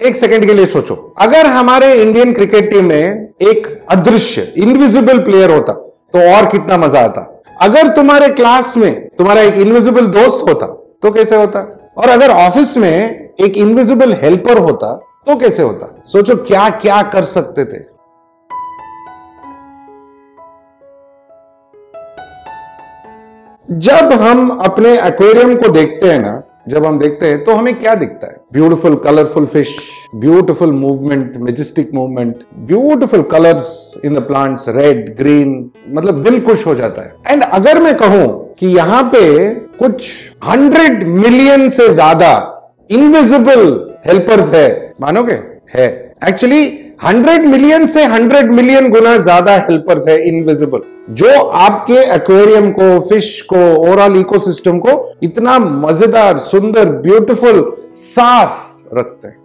एक सेकंड के लिए सोचो। अगर हमारे इंडियन क्रिकेट टीम में एक अदृश्य इनविजिबल प्लेयर होता तो और कितना मज़ा आता। अगर तुम्हारे क्लास में तुम्हारा एक इनविजिबल दोस्त होता तो कैसे होता? और अगर ऑफ़िस में एक इनविजिबल हेल्पर होता तो कैसे होता? सोचो क्या क्या कर सकते थे। जब हम अपने एक्वेरियम को देखते हैं ना जब हम देखते हैं तो हमें क्या दिखता है? Beautiful colourful fish beautiful movement majestic movement beautiful colours in the plants red green मतलब दिल खुश हो जाता है। एंड अगर मैं कहूँ कि यहाँ पे कुछ हंड्रेड मिलियन से ज़्यादा इनविजिबल हेल्पर्स है, मानोगे? है। एक्चुअली हंड्रेड मिलियन से हंड्रेड मिलियन गुना ज़्यादा हेल्पर्स है इनविजिबल जो आपके एक्वेरियम को फ़िश को ओवरऑल इकोसिस्टम को इतना मज़ेदार, सुंदर ब्यूटीफुल साफ़ रखते हैं।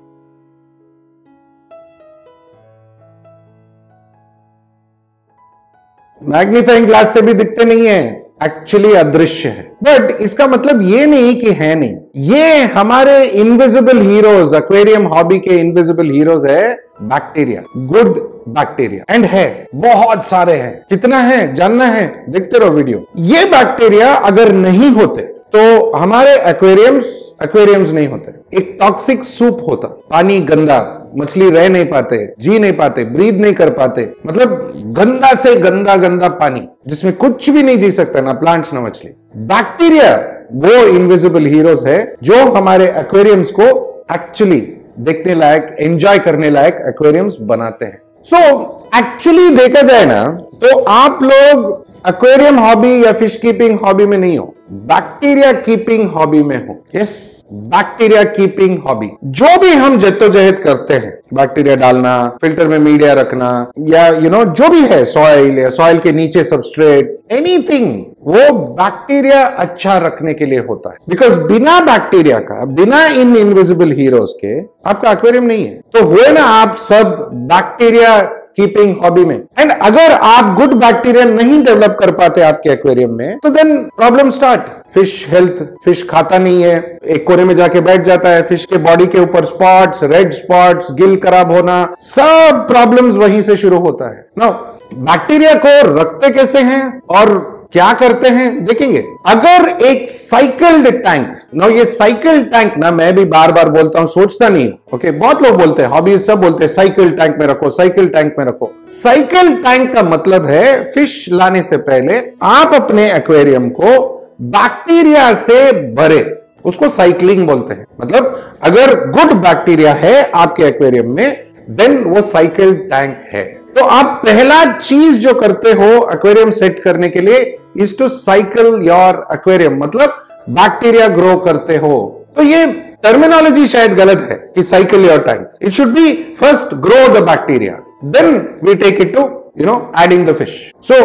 मैग्नीफाइंग ग्लास से भी दिखते नहीं है एक्चुअली अदृश्य है। बट इसका मतलब ये नहीं कि है नहीं। ये हमारे इनविजिबल हीरोज एक्वेरियम हॉबी के इनविजिबल हीरोज है बैक्टीरिया गुड बैक्टीरिया एंड है, बहुत सारे हैं। कितना है, जानना है, देखते रहो वीडियो ये बैक्टीरिया अगर नहीं होते तो हमारे एक्वेरियम्स एक्वेरियम्स नहीं होते। एक टॉक्सिक सूप होता, पानी गंदा, मछली रह नहीं पाते, जी नहीं पाते ब्रीद नहीं कर पाते। मतलब गंदा से गंदा गंदा पानी, जिसमें कुछ भी नहीं जी सकता, ना प्लांट्स ना मछली। बैक्टीरिया वो इनविजिबल हीरोज है, जो हमारे एक्वेरियम्स को एक्चुअली देखने लायक एंजॉय करने लायक एक्वेरियम्स बनाते हैं। सो so, एक्चुअली देखा जाए ना तो आप लोग एक्वेरियम हॉबी या फ़िश कीपिंग हॉबी में नहीं हो बैक्टीरिया कीपिंग हॉबी में हो। यस बैक्टीरिया कीपिंग हॉबी जो भी हम जद्दोजहद करते हैं बैक्टीरिया डालना फ़िल्टर में मीडिया रखना या यू you नो know, जो भी है सॉइल या सॉइल के नीचे सबस्ट्रेट एनीथिंग वो बैक्टीरिया अच्छा रखने के लिए होता है. बिकॉज़ बिना बैक्टीरिया का बिना इन इनविजिबल हीरोज के आपका एक्वेरियम नहीं है. तो हुए ना आप सब बैक्टीरिया कीपिंग हॉबी में। एंड अगर आप गुड बैक्टीरिया नहीं डेवलप कर पाते आपके एक्वेरियम में तो then problem start fish health fish खाता नहीं है। एक कोने में जाके बैठ जाता है। फ़िश के बॉडी के ऊपर स्पॉट्स रेड स्पॉट्स गिल खराब होना, सब प्रॉब्लम्स वहीं से शुरू होता है। नो बैक्टीरिया को रखते कैसे हैं? और क्या करते हैं? देखेंगे। अगर एक साइकिल्ड टैंक नो ये साइकिल टैंक ना मैं भी बार बार बोलता हूँ, सोचता नहीं ओके बहुत लोग बोलते हैं हॉबी सब बोलते हैं साइकिल टैंक में रखो साइकिल टैंक में रखो। साइकिल टैंक का मतलब है फ़िश लाने से पहले आप अपने एक्वेरियम को बैक्टीरिया से भरे, उसको साइकिलिंग बोलते हैं। मतलब अगर गुड बैक्टीरिया है आपके एक्वेरियम में देन वो साइकिल टैंक है। तो आप पहला चीज़ जो करते हो एक्वेरियम सेट करने के लिए is to cycle your aquarium मतलब बैक्टीरिया ग्रो करते हो। तो ये टर्मिनोलॉजी शायद गलत है कि cycle your tank it should be first grow the bacteria then we take it to you know adding the fish so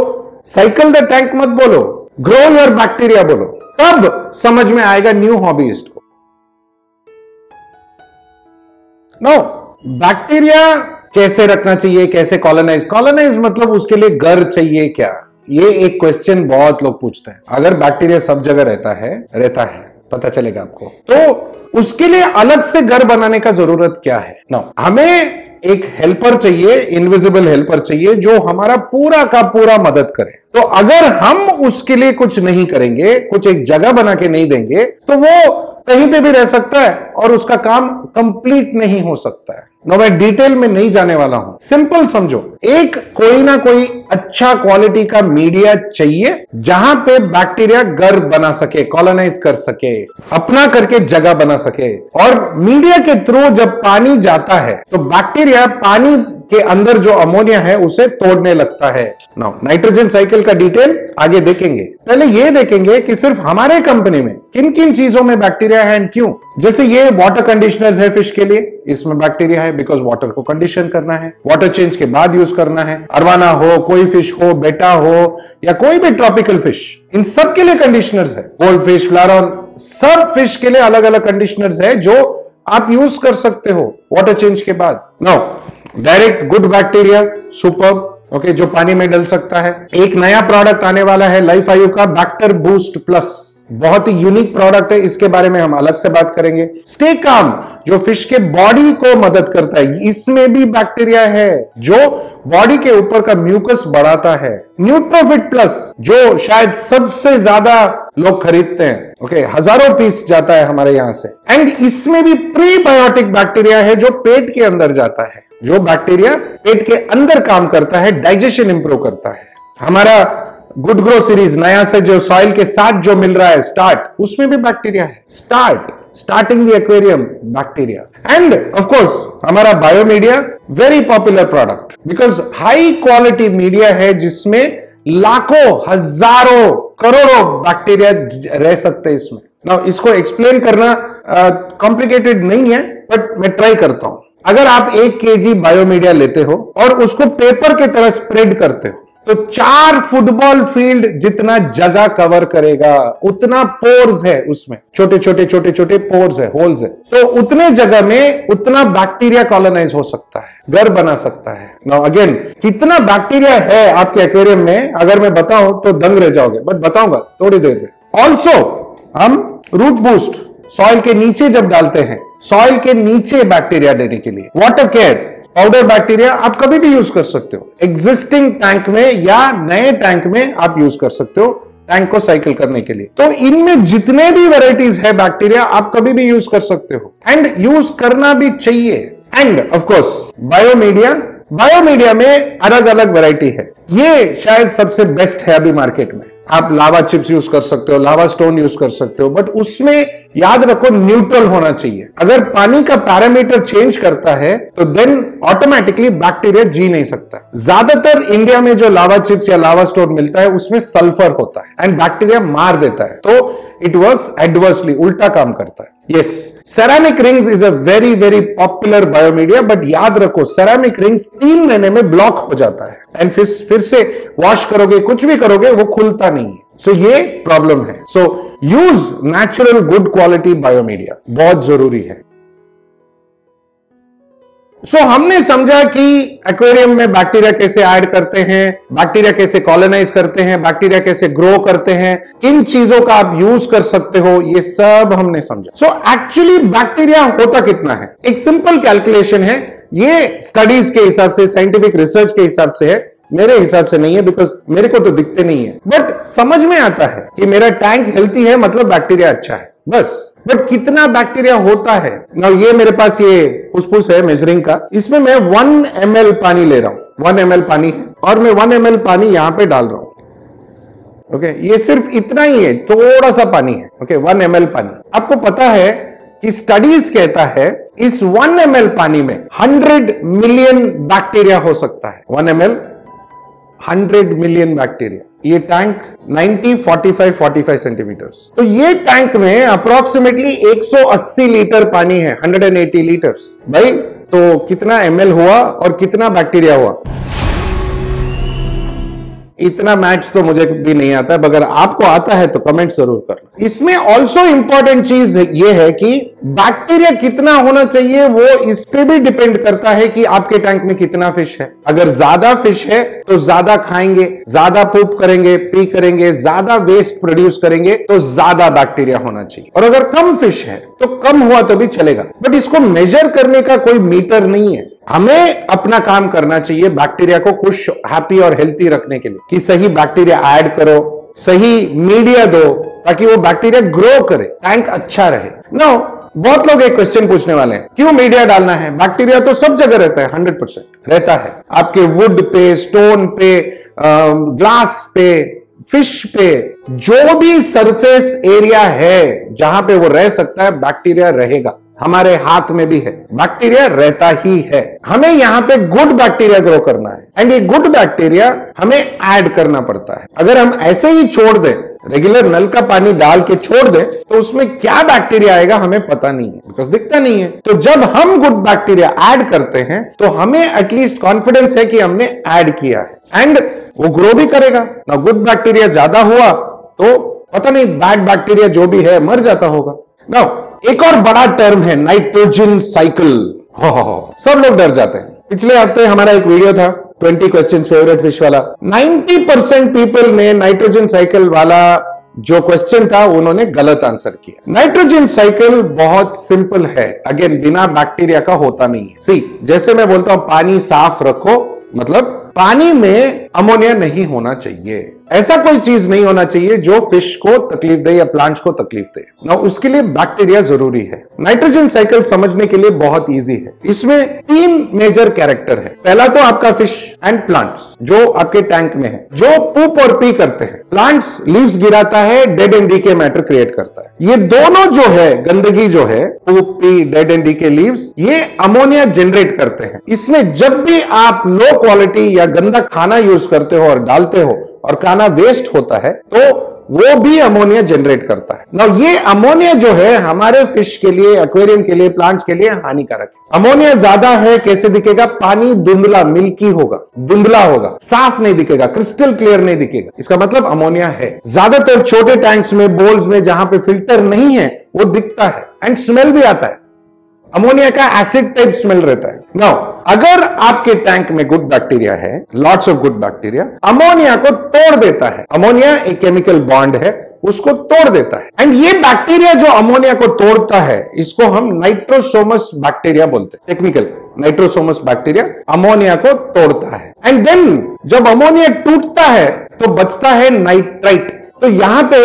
cycle the tank मत बोलो ग्रो योर बैक्टीरिया बोलो। तब समझ में आएगा न्यू हॉबीस्ट को। नो बैक्टीरिया कैसे रखना चाहिए, कैसे कॉलोनाइज कॉलोनाइज मतलब उसके लिए घर चाहिए क्या? ये एक क्वेश्चन बहुत लोग पूछते हैं। अगर बैक्टीरिया सब जगह रहता है रहता है, पता चलेगा आपको। तो उसके लिए अलग से घर बनाने का ज़रूरत क्या है? ना हमें एक हेल्पर चाहिए इनविजिबल हेल्पर चाहिए, जो हमारा पूरा का पूरा मदद करे। तो अगर हम उसके लिए कुछ नहीं करेंगे, कुछ एक जगह बना के नहीं देंगे तो वो कहीं पे भी रह सकता है और उसका काम कंप्लीट नहीं हो सकता है। नो मैं डिटेल में नहीं जाने वाला हूँ। सिंपल समझो। एक कोई ना कोई अच्छा क्वालिटी का मीडिया चाहिए, जहाँ पे बैक्टीरिया घर बना सके कॉलोनाइज कर सके, अपना करके जगह बना सके। और मीडिया के थ्रू जब पानी जाता है तो बैक्टीरिया पानी के अंदर जो अमोनिया है, उसे तोड़ने लगता है। नाउ नाइट्रोजन साइकिल का डिटेल आगे देखेंगे। पहले ये देखेंगे कि सिर्फ़ हमारे कंपनी में किन किन चीज़ों में बैक्टीरिया है एंड क्यों? जैसे ये वाटर कंडीशनर्स है फ़िश के लिए। इसमें बैक्टीरिया है बिकॉज़ वाटर को कंडीशन करना है। वाटर चेंज के बाद यूज़ करना है। अरवाना हो, कोई फ़िश हो बेटा हो, या कोई भी ट्रॉपिकल फ़िश इन सब के लिए कंडीशनर्स है। गोल्ड फ़िश फ्लारॉन सब फ़िश के लिए अलग अलग कंडीशनर्स है जो आप यूज़ कर सकते हो वाटर चेंज के बाद। No direct good bacteria super okay जो पानी में डल सकता है। एक नया प्रोडक्ट आने वाला है लाइफ आयु का बैक्टर बूस्ट प्लस बहुत ही यूनिक प्रोडक्ट है इसके बारे में हम अलग से बात करेंगे। स्टे काम जो फ़िश के बॉडी को मदद करता है इसमें भी बैक्टीरिया है जो बॉडी के ऊपर का म्यूकस बढ़ाता है। न्यूट्रोफिट प्लस जो शायद सबसे ज़्यादा लोग खरीदते हैं ओके okay, हज़ारों पीस जाता है हमारे यहाँ से। एंड इसमें भी प्रीबायोटिक बैक्टीरिया है जो पेट के अंदर जाता है। जो बैक्टीरिया पेट के अंदर काम करता है डाइजेशन इंप्रूव करता है। हमारा गुड ग्रो सीरीज़ नया से जो सॉइल के साथ जो मिल रहा है स्टार्ट उसमें भी बैक्टीरिया है। Start starting the aquarium bacteria and of course हमारा biomedia very popular product because high quality media है जिसमें लाखों हज़ारों करोड़ों बैक्टीरिया रह सकते हैं इसमें। ना इसको एक्सप्लेन करना कॉम्प्लिकेटेड uh, नहीं है बट मैं ट्राई करता हूँ। अगर आप एक के जी बायोमीडिया लेते हो और उसको पेपर के तरह स्प्रेड करते हो तो चार फुटबॉल फ़ील्ड जितना जगह कवर करेगा, उतना पोर्स है उसमें। छोटे छोटे छोटे छोटे पोर्स है होल्स है। तो उतने जगह में उतना बैक्टीरिया कॉलोनाइज हो सकता है, घर बना सकता है। नाउ अगेन कितना बैक्टीरिया है आपके एक्वेरियम में, अगर मैं बताऊँ तो दंग रह जाओगे बट बताऊँगा, थोड़ी देर में। ऑल्सो हम रूट बूस्ट सॉइल के नीचे जब डालते हैं सॉइल के नीचे बैक्टीरिया देने के लिए। वाटर केयर पाउडर बैक्टीरिया आप कभी भी यूज़ कर सकते हो। एग्जिस्टिंग टैंक में या नए टैंक में आप यूज़ कर सकते हो टैंक को साइकिल करने के लिए। तो इनमें जितने भी वेराइटीज है बैक्टीरिया आप कभी भी यूज़ कर सकते हो। एंड यूज़ करना भी चाहिए। एंड ऑफकोर्स बायोमीडिया बायोमीडिया में अलग अलग वैरायटी है। ये शायद सबसे बेस्ट है अभी मार्केट में। आप लावा चिप्स यूज़ कर सकते हो लावा स्टोन यूज़ कर सकते हो बट उसमें याद रखो न्यूट्रल होना चाहिए। अगर पानी का पैरामीटर चेंज करता है तो देन ऑटोमेटिकली बैक्टीरिया जी नहीं सकता। ज़्यादातर इंडिया में जो लावा चिप्स या लावा स्टोन मिलता है, उसमें सल्फ़र होता है एंड बैक्टीरिया मार देता है। तो इट वर्क एडवर्सली उल्टा काम करता है। Yes ceramic rings is a very very popular biomedia but याद रखो सेरामिक रिंग्स तीन महीने में ब्लॉक हो जाता है। एंड फिर फिर से वॉश करोगे कुछ भी करोगे वो खुलता नहीं है। सो so, ये प्रॉब्लम है। So use natural good quality biomedia बहुत ज़रूरी है। सो so, हमने समझा कि एक्वेरियम में बैक्टीरिया कैसे ऐड करते हैं बैक्टीरिया कैसे कॉलोनाइज करते हैं बैक्टीरिया कैसे ग्रो करते हैं किन चीज़ों का आप यूज़ कर सकते हो ये सब हमने समझा। सो एक्चुअली बैक्टीरिया होता कितना है? एक सिंपल कैलकुलेशन है। ये स्टडीज़ के हिसाब से साइंटिफिक रिसर्च के हिसाब से है। मेरे हिसाब से नहीं है बिकॉज़ मेरे को तो दिखते नहीं है। बट समझ में आता है कि मेरा टैंक हेल्थी है मतलब बैक्टीरिया अच्छा है। बस। बट कितना बैक्टीरिया होता है? ना ये मेरे पास ये फुसफुस है मेजरिंग का। इसमें मैं वन एम पानी ले रहा हूँ। वन एम पानी है। और मैं वन एम पानी यहाँ पे डाल रहा हूँ। ओके okay, ये सिर्फ़ इतना ही है। थोड़ा सा पानी है। ओके वन एम पानी। आपको पता है कि स्टडीज़ कहता है इस वन एम पानी में हंड्रेड मिलियन बैक्टीरिया हो सकता है। One M hundred million bacteria ये टैंक 90 45 45 सेंटीमीटर तो ये टैंक में अप्रोक्सीमेटली 180 लीटर पानी है 180 लीटर भाई तो कितना एमएल हुआ और कितना बैक्टीरिया हुआ? इतना मैथ्स तो मुझे भी नहीं आता अगर आपको आता है तो कमेंट ज़रूर करना। इसमें ऑल्सो इंपॉर्टेंट चीज़ ये है कि बैक्टीरिया कितना होना चाहिए, वो इस पे भी डिपेंड करता है कि आपके टैंक में कितना फ़िश है। अगर ज़्यादा फ़िश है तो ज़्यादा खाएँगे, ज़्यादा पूप करेंगे पी करेंगे, ज़्यादा वेस्ट प्रोड्यूस करेंगे तो ज़्यादा बैक्टीरिया होना चाहिए। और अगर कम फ़िश है तो कम हुआ तो भी चलेगा। बट इसको मेजर करने का कोई मीटर नहीं है। हमें अपना काम करना चाहिए बैक्टीरिया को खुश हैप्पी और हेल्थी रखने के लिए। कि सही बैक्टीरिया ऐड करो, सही मीडिया दो, ताकि वो बैक्टीरिया ग्रो करे टैंक अच्छा रहे। नो बहुत लोग एक क्वेश्चन पूछने वाले हैं, क्यों मीडिया डालना है? बैक्टीरिया तो सब जगह रहता है हंड्रेड परसेंट रहता है। आपके वुड पे स्टोन पे ग्लास पे फ़िश पे, जो भी सरफेस एरिया है, जहाँ पे वो रह सकता है बैक्टीरिया रहेगा। हमारे हाथ में भी है। बैक्टीरिया रहता ही है। हमें यहाँ पे गुड बैक्टीरिया ग्रो करना है। एंड ये गुड बैक्टीरिया हमें ऐड करना पड़ता है। अगर हम ऐसे ही छोड़ दें रेगुलर नल का पानी डाल के छोड़ दे तो उसमें क्या बैक्टीरिया आएगा हमें पता नहीं है। बिकॉज़ दिखता नहीं है। तो जब हम गुड बैक्टीरिया ऐड करते हैं तो हमें एटलीस्ट कॉन्फिडेंस है कि हमने ऐड किया है। एंड वो ग्रो भी करेगा। ना गुड बैक्टीरिया ज़्यादा हुआ तो पता नहीं बैड बैक्टीरिया जो भी है, मर जाता होगा। ना एक और बड़ा टर्म है नाइट्रोजन साइकिल सब लोग डर जाते हैं। पिछले हफ़्ते हमारा एक वीडियो था 20 क्वेश्चन फेवरेट फ़िश वाला। 90 परसेंट पीपल ने नाइट्रोजन साइकिल वाला जो क्वेश्चन था, उन्होंने गलत आंसर किया। नाइट्रोजन साइकिल बहुत सिंपल है। अगेन बिना बैक्टीरिया का होता नहीं है। सी जैसे मैं बोलता हूँ, पानी साफ़ रखो मतलब पानी में अमोनिया नहीं होना चाहिए। ऐसा कोई चीज़ नहीं होना चाहिए जो फ़िश को तकलीफ़ दे या प्लांट्स को तकलीफ़ दे। ना उसके लिए बैक्टीरिया ज़रूरी है। नाइट्रोजन साइकिल समझने के लिए बहुत इजी है। इसमें तीन मेजर कैरेक्टर है। पहला तो आपका फ़िश एंड प्लांट्स जो आपके टैंक में है। जो पूप और पी करते हैं। प्लांट्स लीव्स गिराता है dead and decay matter create करता है। ये दोनों जो है, गंदगी जो है poop pee dead and decay leaves ये अमोनिया जनरेट करते हैं। इसमें जब भी आप लो क्वालिटी या गंदा खाना यूज़ करते हो और डालते हो और खाना वेस्ट होता है तो वो भी अमोनिया जनरेट करता है। ना ये अमोनिया जो है, हमारे फ़िश के लिए एक्वेरियम के लिए प्लांट्स के लिए हानिकारक है। अमोनिया ज़्यादा है, कैसे दिखेगा? पानी धुंधला मिल्की होगा धुंधला होगा, साफ़ नहीं दिखेगा क्रिस्टल क्लियर नहीं दिखेगा। इसका मतलब अमोनिया है। ज़्यादातर छोटे टैंक्स में बोल्स में, जहाँ पे फ़िल्टर नहीं है, वो दिखता है एंड स्मेल भी आता है। अमोनिया का एसिड टाइप स्मेल रहता है। नाउ अगर आपके टैंक में गुड बैक्टीरिया है lots of good bacteria ammonia को तोड़ देता है। अमोनिया एक केमिकल बॉन्ड है, उसको तोड़ देता है। एंड ये बैक्टीरिया जो अमोनिया को तोड़ता है, इसको हम नाइट्रोसोमस बैक्टीरिया बोलते हैं। टेक्निकल नाइट्रोसोमस बैक्टीरिया अमोनिया को तोड़ता है। एंड देन जब अमोनिया टूटता है तो बचता है नाइट्राइट तो यहाँ पे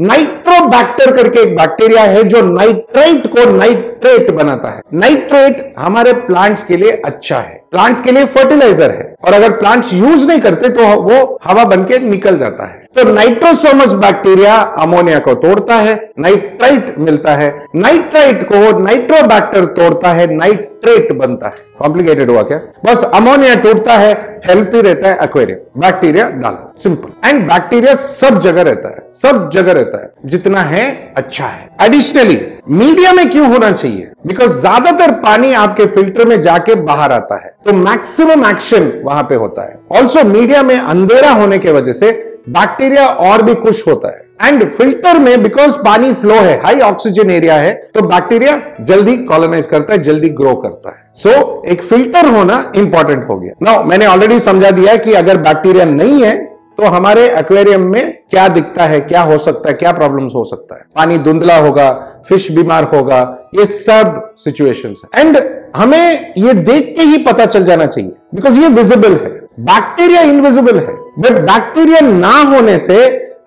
नाइट्रोबैक्टर करके एक बैक्टीरिया है जो नाइट्राइट को नाइट्रेट बनाता है। नाइट्रेट हमारे प्लांट्स के लिए अच्छा है। प्लांट्स के लिए फर्टिलाइज़र है। और अगर प्लांट्स यूज़ नहीं करते तो वो हवा बन के निकल जाता है। तो नाइट्रोसोमस बैक्टीरिया अमोनिया को तोड़ता है नाइट्राइट मिलता है। नाइट्राइट को नाइट्रोबैक्टर तोड़ता है, नाइट्रेट बनता है। कॉम्प्लिकेटेड हुआ क्या? बस अमोनिया टूटता है हेल्थी रहता है एक्वेरियम बैक्टीरिया डालो। सिंपल एंड बैक्टीरिया सब जगह रहता है। सब जगह रहता जितना है अच्छा है। एडिशनली मीडिया में क्यों होना चाहिए? बिकॉज़ ज़्यादातर पानी आपके फ़िल्टर में जाके बाहर आता है तो मैक्सिमम एक्शन वहाँ पे होता है। ऑल्सो मीडिया में अंधेरा होने की वजह से बैक्टीरिया और भी खुश होता है। एंड फ़िल्टर में बिकॉज़ पानी फ्लो है हाई ऑक्सीजन एरिया है तो बैक्टीरिया जल्दी कॉलोनाइज करता है जल्दी ग्रो करता है। सो so, एक फ़िल्टर होना इंपॉर्टेंट हो गया। नाउ मैंने ऑलरेडी समझा दिया कि अगर बैक्टीरिया नहीं है तो हमारे एक्वेरियम में क्या दिखता है, क्या हो सकता है, क्या प्रॉब्लम्स हो सकता है? पानी धुंधला होगा फ़िश बीमार होगा, ये सब सिचुएशन है। एंड हमें ये देख के ही पता चल जाना चाहिए बिकॉज़ ये विजिबल है। बैक्टीरिया इनविजिबल है। बट बैक्टीरिया ना होने से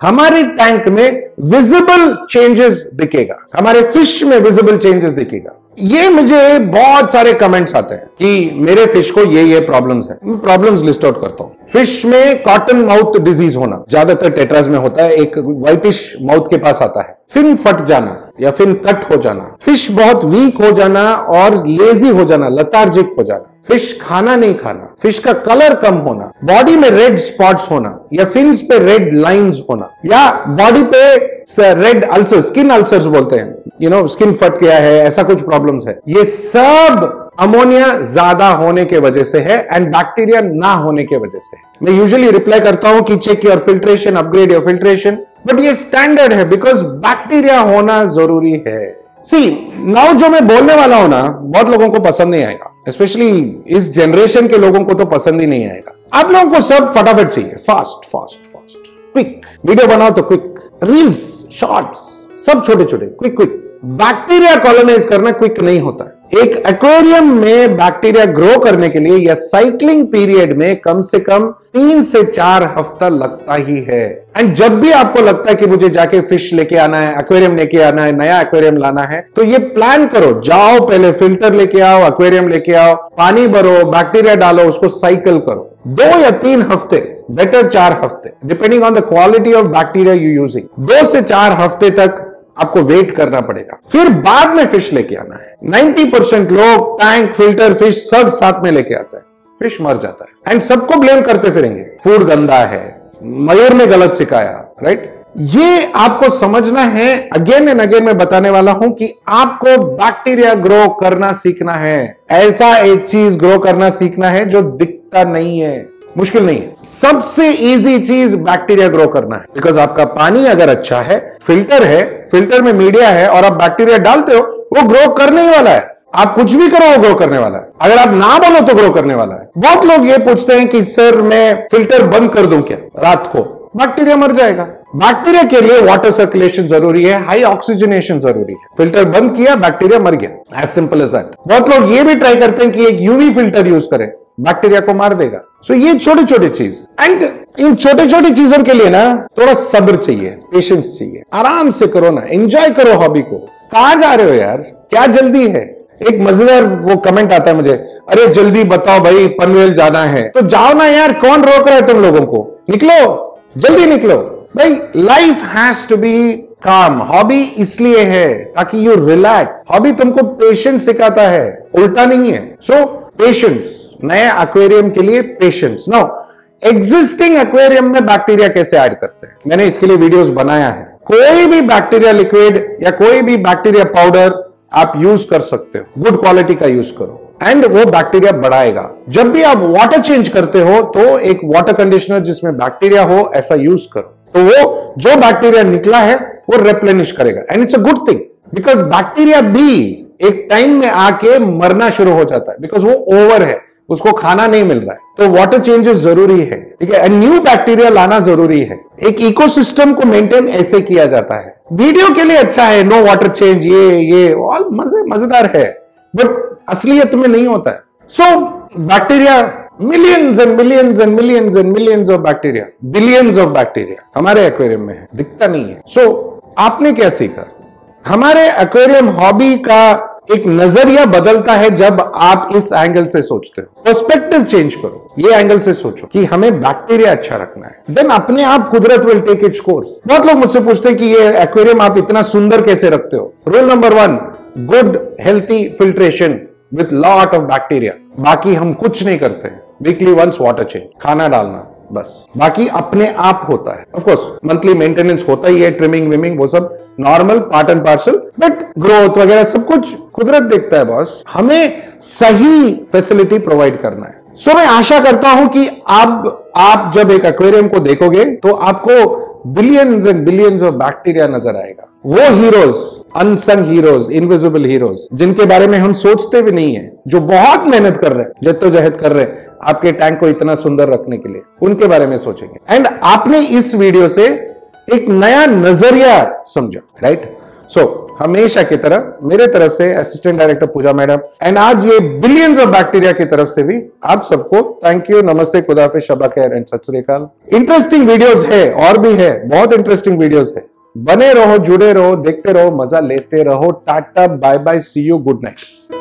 हमारे टैंक में विजिबल चेंजेस दिखेगा। हमारे फ़िश में विजिबल चेंजेस दिखेगा। ये मुझे बहुत सारे कमेंट्स आते हैं कि मेरे फ़िश को ये ये प्रॉब्लम्स है। मैं प्रॉब्लम्स लिस्ट आउट करता हूँ। फ़िश में कॉटन माउथ डिज़ीज़ होना ज़्यादातर टेट्राज में होता है। एक व्हाइटिश माउथ के पास आता है। फिन फट जाना या फिन कट हो जाना। फ़िश बहुत वीक हो जाना और लेजी हो जाना लतार्जिक हो जाना। फ़िश खाना नहीं खाना। फ़िश का कलर कम होना। बॉडी में रेड स्पॉट्स होना या फिन्स पे रेड लाइंस होना। या बॉडी पे रेड अल्सर स्किन अल्सर्स बोलते हैं। यू नो स्किन फट गया है, ऐसा कुछ प्रॉब्लम्स है। ये सब अमोनिया ज़्यादा होने के वजह से है एंड बैक्टीरिया ना होने के वजह से है। मैं यूजुअली रिप्लाई करता हूँ कि check your filtration upgrade your filtration but ये स्टैंडर्ड है बिकॉज़ बैक्टीरिया होना ज़रूरी है। सी नाउ जो मैं बोलने वाला हूँ ना, बहुत लोगों को पसंद नहीं आएगा। स्पेशली इस जनरेशन के लोगों को तो पसंद ही नहीं आएगा। आप लोगों को सब फटाफट चाहिए। Fast fast fast quick video बनाओ तो क्विक रील्स शॉर्ट्स सब छोटे छोटे क्विक क्विक बैक्टीरिया कॉलोनाइज करना क्विक नहीं होता। एक एक्वेरियम में बैक्टीरिया ग्रो करने के लिए या साइक्लिंग पीरियड में कम से कम तीन से चार हफ़्ता लगता ही है। एंड जब भी आपको लगता है कि मुझे जाके फ़िश लेके आना है एक्वेरियम लेके आना है, नया एक्वेरियम लाना है तो ये प्लान करो। जाओ, पहले फ़िल्टर लेके आओ एक्वेरियम लेके आओ, पानी भरो, बैक्टीरिया डालो, उसको साइकिल करो। दो या तीन हफ़्ते बेटर चार हफ़्ते depending on the quality of bacteria you using दो से चार हफ़्ते तक आपको वेट करना पड़ेगा। फिर बाद में फ़िश लेके आना है। 90 परसेंट लोग टैंक फ़िल्टर फ़िश सब साथ में लेके आता है। फ़िश मर जाता है। एंड सबको ब्लेम करते फिरेंगे। फ़ूड गंदा है। मयूर ने गलत सिखाया राइट ये आपको समझना है। अगेन एंड अगेन मैं बताने वाला हूँ कि आपको बैक्टीरिया ग्रो करना सीखना है। ऐसा एक चीज़ ग्रो करना सीखना है जो दिखता नहीं है। मुश्किल नहीं है। सबसे इजी चीज़ बैक्टीरिया ग्रो करना है। बिकॉज़ आपका पानी अगर अच्छा है फ़िल्टर है फ़िल्टर में मीडिया है और आप बैक्टीरिया डालते हो, वो ग्रो करने ही वाला है। आप कुछ भी करो, वो ग्रो करने वाला है। अगर आप ना बोलो तो ग्रो करने वाला है। बहुत लोग ये पूछते हैं कि, सर, मैं फ़िल्टर बंद कर दूँ क्या रात को? बैक्टीरिया मर जाएगा। बैक्टीरिया के लिए वाटर सर्कुलेशन ज़रूरी है हाई ऑक्सीजनेशन ज़रूरी है। फ़िल्टर बंद किया बैक्टीरिया मर गया। एज सिंपल एज दैट बहुत लोग ये भी ट्राई करते हैं कि एक यूवी फ़िल्टर यूज़ करें। बैक्टीरिया को मार देगा। सो so, ये छोटी छोटे चीज़। एंड इन छोटे छोटी चीज़ों के लिए ना थोड़ा सब्र चाहिए पेशेंस चाहिए। आराम से करो ना एंजॉय करो हॉबी को। कहा जा रहे हो यार? क्या जल्दी है? एक मज़ेदार वो कमेंट आता है मुझे अरे जल्दी बताओ भाई पनवेल जाना है। तो जाओ ना यार कौन रोक रहा है तुम लोगों को? निकलो जल्दी निकलो। भाई life has to be calm hobby इसलिए है ताकि यू रिलैक्स हॉबी तुमको पेशेंस सिखाता है। उल्टा नहीं है। सो so, पेशेंस नए एक्वेरियम के लिए पेशेंस नो एग्जिस्टिंग एक्वेरियम में बैक्टीरिया कैसे ऐड करते हैं? मैंने इसके लिए वीडियोस बनाया है। कोई भी बैक्टीरिया लिक्विड या कोई भी बैक्टीरिया पाउडर आप यूज़ कर सकते हो। गुड क्वालिटी का यूज़ करो। एंड वो बैक्टीरिया बढ़ाएगा। जब भी आप वाटर चेंज करते हो तो एक वाटर कंडीशनर जिसमें बैक्टीरिया हो, ऐसा यूज़ करो। तो वो, जो बैक्टीरिया निकला है, वो रेप्लेनिश करेगा। And it's a good thing because bacteria भी एक टाइम में आके मरना शुरू हो जाता है। बिकॉज़ वो ओवर है। उसको खाना नहीं मिल रहा है। तो वाटर चेंजेस ज़रूरी है। ठीक है? न्यू बैक्टीरिया लाना ज़रूरी है। एक इकोसिस्टम को मेंटेन ऐसे किया जाता है। वीडियो के लिए अच्छा है। नो वाटर चेंज ये ये ऑल मज़े मज़ेदार है। बट असलियत में नहीं होता है। So bacteria millions and millions and millions and millions of bacteria billions of bacteria हमारे एक्वेरियम में है। दिखता नहीं है। सो so, आपने क्या सीखा? हमारे एक्वेरियम हॉबी का एक नज़रिया बदलता है जब आप इस एंगल से सोचते हो। पर्सपेक्टिव चेंज करो। ये एंगल से सोचो कि हमें बैक्टीरिया अच्छा रखना है। देन अपने आप कुदरत विल टेक इट्स कोर्स बहुत लोग मुझसे पूछते हैं कि ये एक्वेरियम आप इतना सुंदर कैसे रखते हो? Rule number one good healthy filtration with lot of bacteria बाकी हम कुछ नहीं करते वीकली वंस वाटर चेंज खाना डालना। बस। बाकी अपने आप होता है। ऑफ़ कोर्स मंथली मेंटेनेंस होता ही है ट्रिमिंग विमिंग वो सब normal part and parcel but growth वगैरह सब कुछ कुदरत देखता है बॉस हमें सही फैसिलिटी प्रोवाइड करना है। सो so, मैं आशा करता हूँ कि अब आप जब एक एक्वेरियम को देखोगे तो आपको billions and billions of bacteria नज़र आएगा। वो heroes unsung heroes invisible heroes जिनके बारे में हम सोचते भी नहीं है, जो बहुत मेहनत कर रहे हैं, जद्दोजहद कर रहे हैं, आपके टैंक को इतना सुंदर रखने के लिए, उनके बारे में सोचेंगे। एंड आपने इस वीडियो से एक नया नज़रिया समझा राइट सो हमेशा की तरह, मेरे तरफ़ से assistant director Pooja madam and आज ये बिलियंस ऑफ़ बैक्टीरिया की तरफ़ से भी आप सबको थैंक यू नमस्ते खुदाफिज शबा खैर एंड सत इंटरेस्टिंग वीडियोस है, और भी है, बहुत इंटरेस्टिंग वीडियोस है। बने रहो, जुड़े रहो, देखते रहो, मज़ा लेते रहो। Tata bye bye see you good night